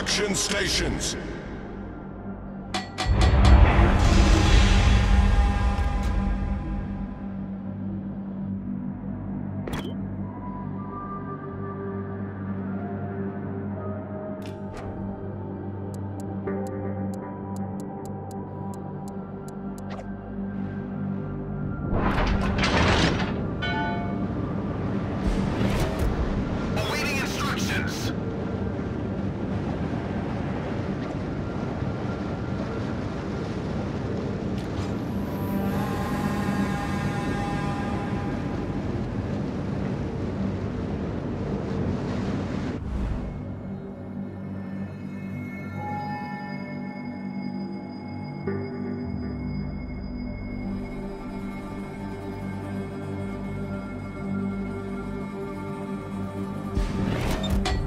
Extraction stations.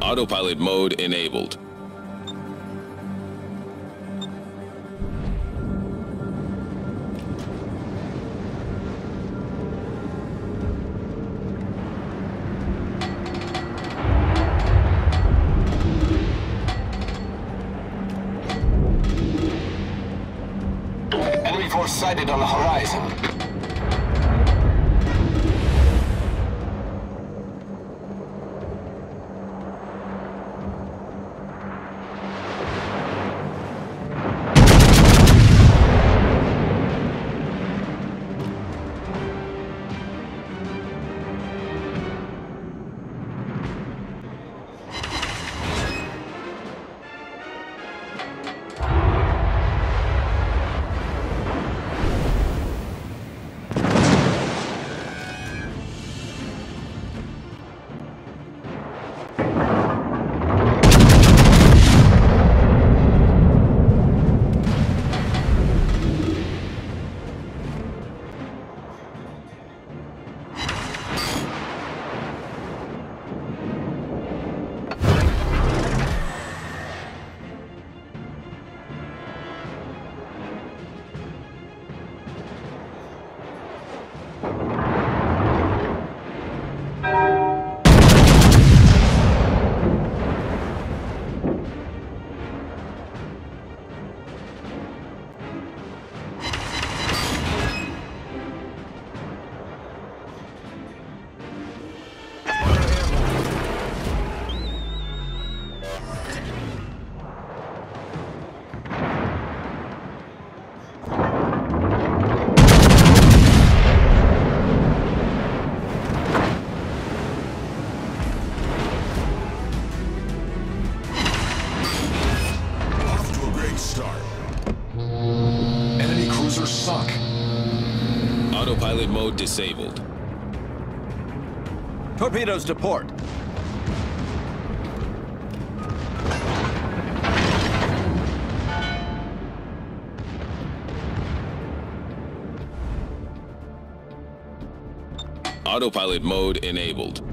Autopilot mode enabled. Enemy force sighted on the horizon. Autopilot mode disabled. Torpedoes to port. Autopilot mode enabled.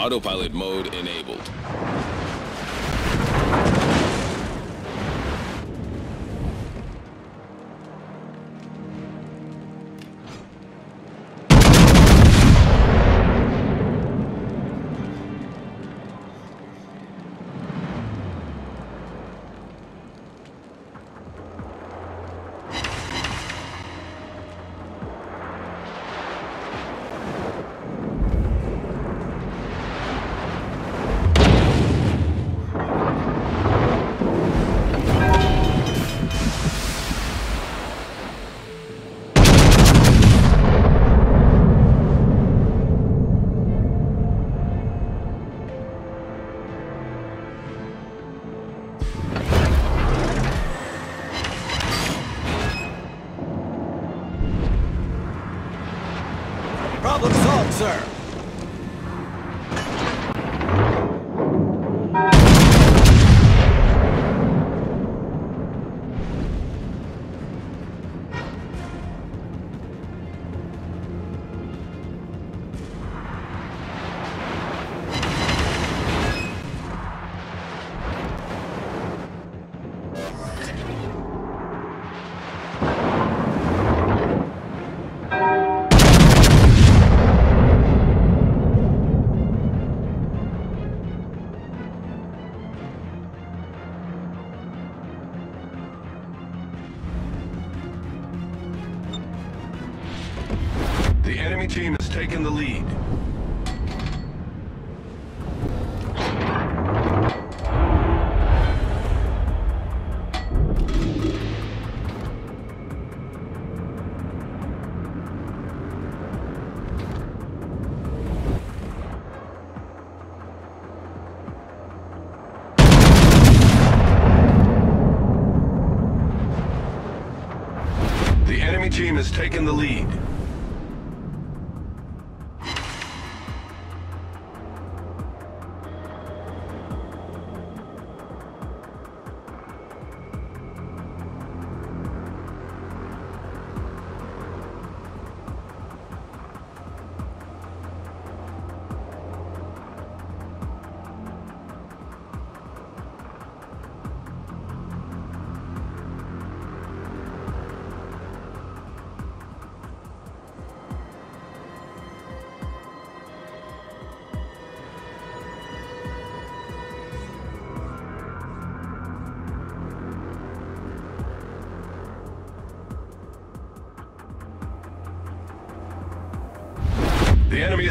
Autopilot mode enabled. Problem sir. The enemy team has taken the lead. The enemy team has taken the lead.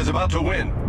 Is about to win.